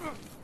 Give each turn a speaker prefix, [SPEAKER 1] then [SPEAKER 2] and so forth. [SPEAKER 1] Ugh.